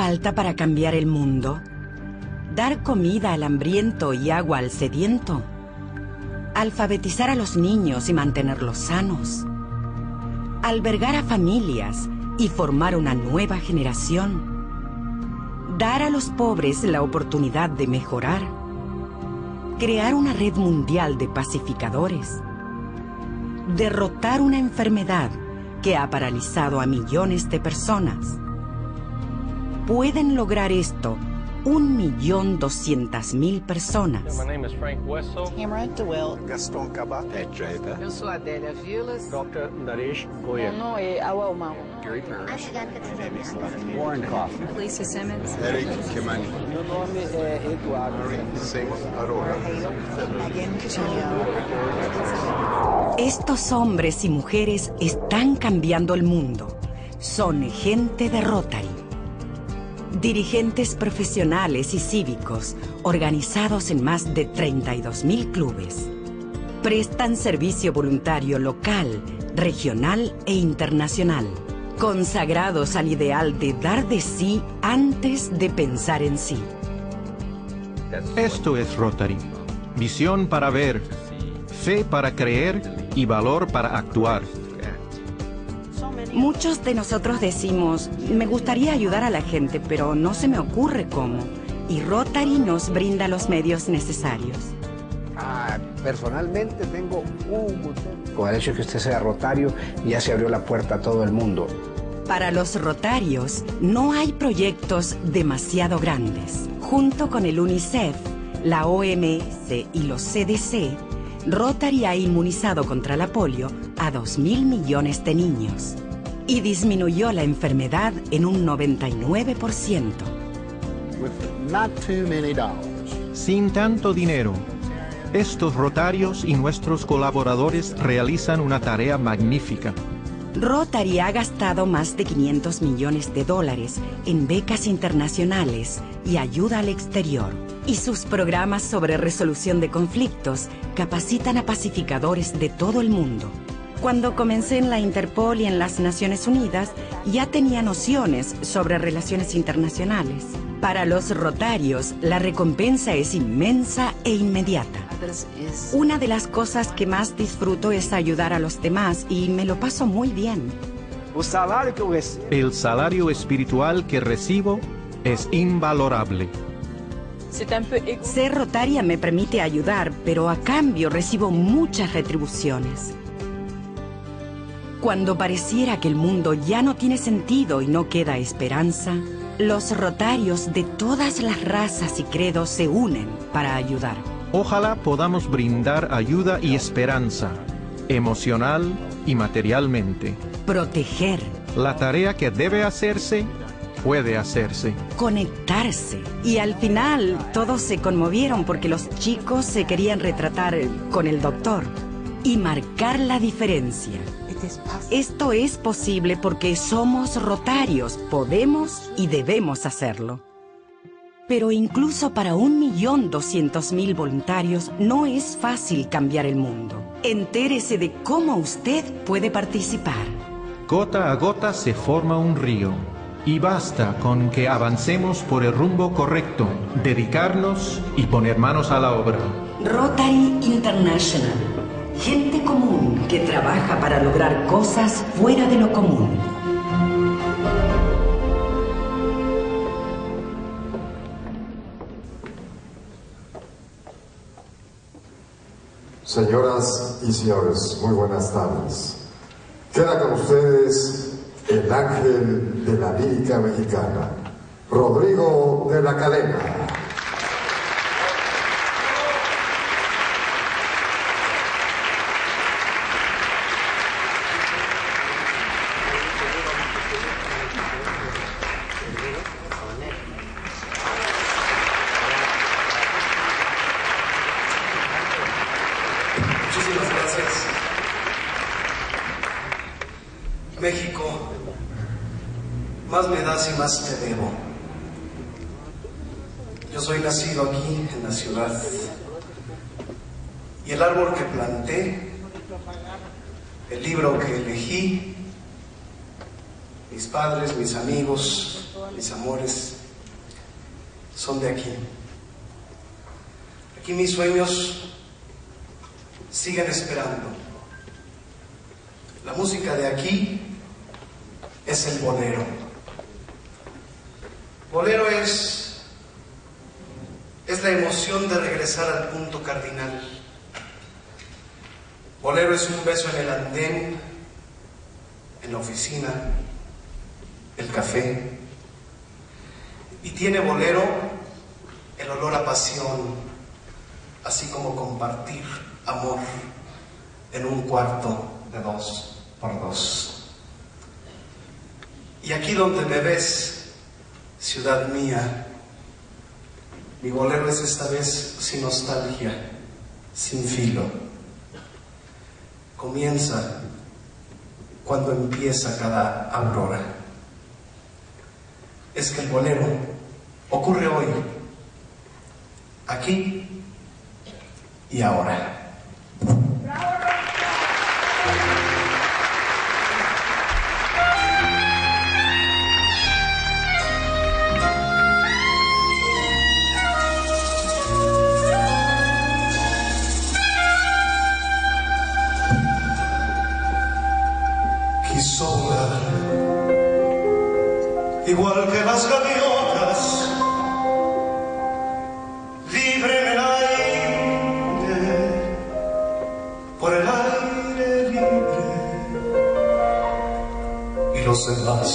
falta para cambiar el mundo? Dar comida al hambriento y agua al sediento. Alfabetizar a los niños y mantenerlos sanos. Albergar a familias y formar una nueva generación. Dar a los pobres la oportunidad de mejorar. Crear una red mundial de pacificadores. Derrotar una enfermedad que ha paralizado a millones de personas. Pueden lograr esto un millón doscientas mil personas. My name is Frank Wessel. Tamara DeWitt. Gaston Cabot. Eu sou Adélia Vilas. Dr. Naresh Goyal. Meu nome é Awal Mauro. Gary Parrish. Warren Coffman. Felicia Simmons. Eric Kimani. Meu nome é Eduardo. Singh Arora. Megan Coutinho. Estos hombres y mujeres están cambiando el mundo. Son gente de Rotary. Dirigentes profesionales y cívicos, organizados en más de 32.000 clubes. Prestan servicio voluntario local, regional e internacional. Consagrados al ideal de dar de sí antes de pensar en sí. Esto es Rotary. Visión para ver, fe para creer y valor para actuar. Muchos de nosotros decimos, me gustaría ayudar a la gente, pero no se me ocurre cómo. Y Rotary nos brinda los medios necesarios. Ah, personalmente tengo un montón. Con el hecho de que usted sea rotario, ya se abrió la puerta a todo el mundo. Para los rotarios, no hay proyectos demasiado grandes. Junto con el UNICEF, la OMS y los CDC, Rotary ha inmunizado contra la polio a 2.000 millones de niños y disminuyó la enfermedad en un 99%. With not too many dollars. Sin tanto dinero, estos rotarios y nuestros colaboradores realizan una tarea magnífica. Rotary ha gastado más de 500 millones de dólares en becas internacionales y ayuda al exterior. Y sus programas sobre resolución de conflictos capacitan a pacificadores de todo el mundo. Cuando comencé en la Interpol y en las Naciones Unidas, ya tenía nociones sobre relaciones internacionales. Para los rotarios, la recompensa es inmensa e inmediata. Una de las cosas que más disfruto es ayudar a los demás y me lo paso muy bien. El salario espiritual que recibo es invalorable. Égoïste. Ser rotaria me permite ayudar, pero a cambio recibo muchas retribuciones. Cuando pareciera que el mundo ya no tiene sentido y no queda esperanza, los rotarios de todas las razas y credos se unen para ayudar. Ojalá podamos brindar ayuda y esperanza, emocional y materialmente. Proteger, La tarea que debe hacerse, puede hacerse. conectarse. Y al final todos se conmovieron porque los chicos se querían retratar con el doctor y marcar la diferencia. Esto es posible porque somos rotarios, podemos y debemos hacerlo. Pero incluso para un millón doscientos mil voluntarios no es fácil cambiar el mundo. Entérese de cómo usted puede participar. Gota a gota se forma un río. Y basta con que avancemos por el rumbo correcto, dedicarnos y poner manos a la obra. Rotary International. Gente común que trabaja para lograr cosas fuera de lo común. Señoras y señores, muy buenas tardes. Queda con ustedes el ángel de la lírica mexicana, Rodrigo de la Cadena. Muchísimas gracias. México, y más te debo. Yo soy nacido aquí en la ciudad y el árbol que planté, el libro que elegí, mis padres, mis amigos, mis amores, son de aquí. Aquí mis sueños siguen esperando. La música de aquí es el bolero. Bolero es, es la emoción de regresar al punto cardinal. Bolero es un beso en el andén, en la oficina, el café. Y tiene bolero el olor a pasión, así como compartir amor en un cuarto de dos por dos. Y aquí donde me ves, ciudad mía, mi bolero es esta vez sin nostalgia, sin filo. Comienza cuando empieza cada aurora. Es que el bolero ocurre hoy, aquí y ahora. Igual que las gaviotas, libre en el aire, por el aire libre. Y los demás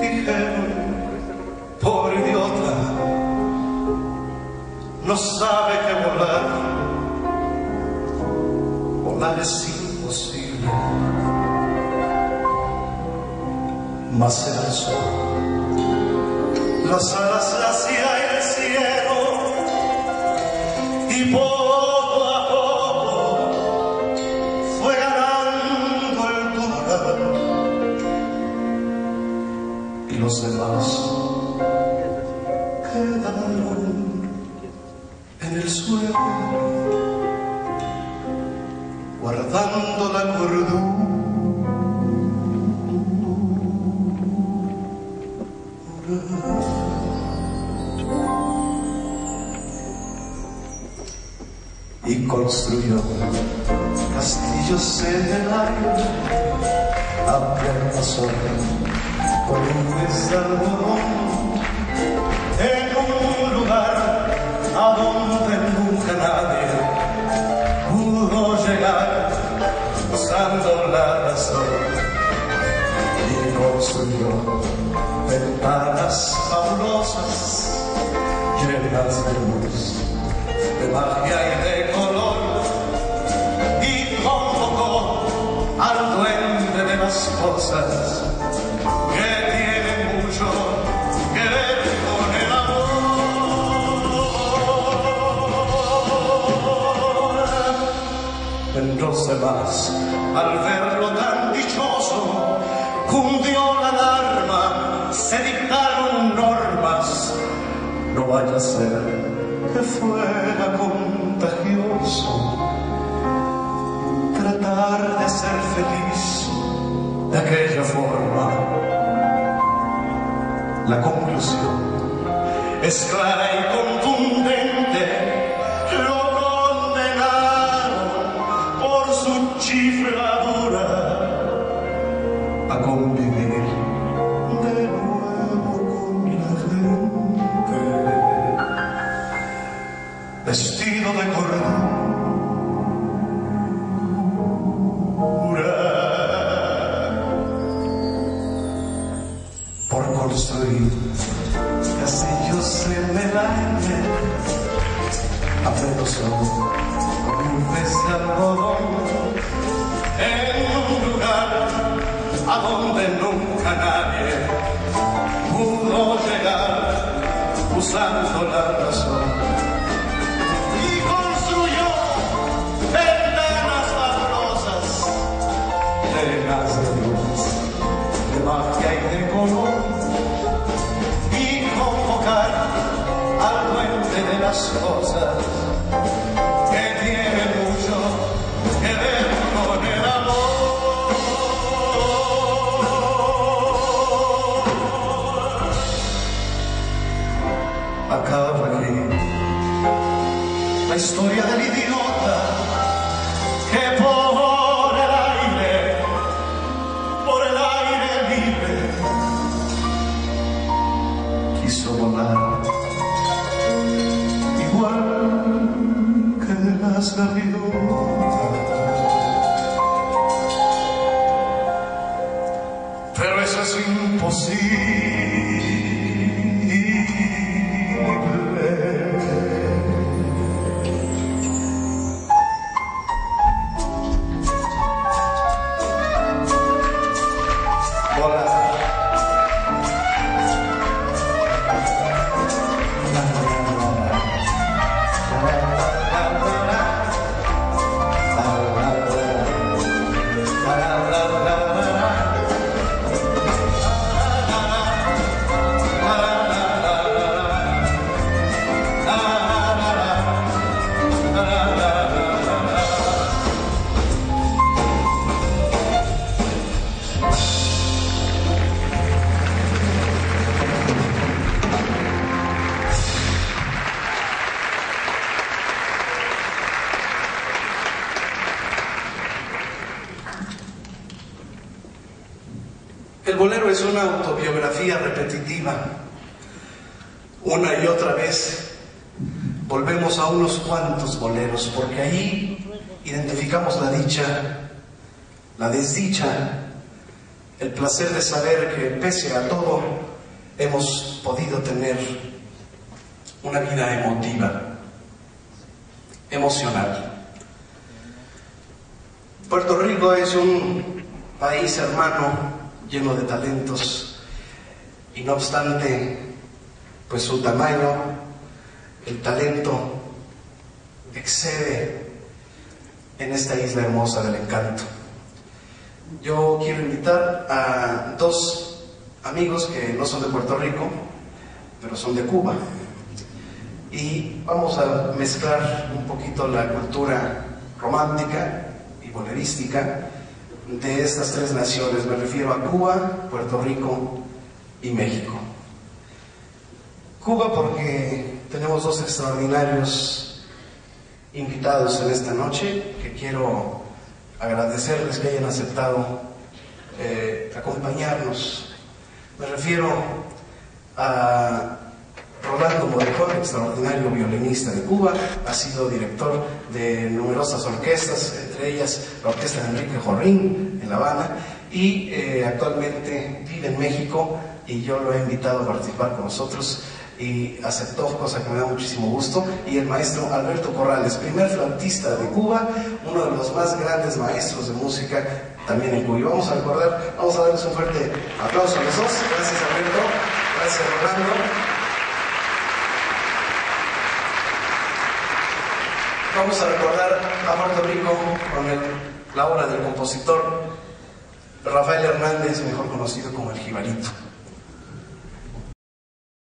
dijeron, pobre idiota, no sabe que volar, volar es Las alas hacia el cielo y poco a poco fue ganando altura y los demás quedaron en el suelo guardando la cordura. Construyó. Castillos en el aire a pleno sol con nubes de en un lugar a donde nunca nadie pudo llegar usando la razón. Y construyó ventanas fabulosas llenas de luz de magia y de que tiene mucho que ver con el amor. Los demás, al verlo tan dichoso, cundió la alarma, se dictaron normas, no vaya a ser que fuera contagioso tratar de ser feliz de aquella forma. La conclusión es clara nunca nadie pudo llegar usando la razón acaba aquí. La historia del idiota que por el aire, por el aire libre, quiso volar. Igual que las gaviotas. Pero eso es imposible. Bolero es una autobiografía repetitiva. Una y otra vez volvemos a unos cuantos boleros, porque ahí identificamos la dicha, la desdicha, el placer de saber que pese a todo hemos podido tener una vida emotiva, emocional. Puerto Rico es un país hermano lleno de talentos y no obstante, pues su tamaño, el talento excede en esta isla hermosa del encanto. Yo quiero invitar a dos amigos que no son de Puerto Rico, pero son de Cuba. Y vamos a mezclar un poquito la cultura romántica y bolerística de estas tres naciones. Me refiero a Cuba, Puerto Rico y México. Cuba porque tenemos dos extraordinarios invitados en esta noche que quiero agradecerles que hayan aceptado eh, acompañarnos. Me refiero a Rolando Morejón, extraordinario violinista de Cuba, ha sido director de numerosas orquestas, ellas la orquesta de Enrique Jorrín en La Habana, y eh, actualmente vive en México y yo lo he invitado a participar con nosotros y aceptó, cosa que me da muchísimo gusto, y el maestro Alberto Corrales, primer flautista de Cuba, uno de los más grandes maestros de música también en Cuba. Y vamos a recordar, vamos a darles un fuerte aplauso a los dos. Gracias Alberto, gracias Rolando. Vamos a recordar a Puerto Rico con la obra del compositor Rafael Hernández, mejor conocido como el Jibarito.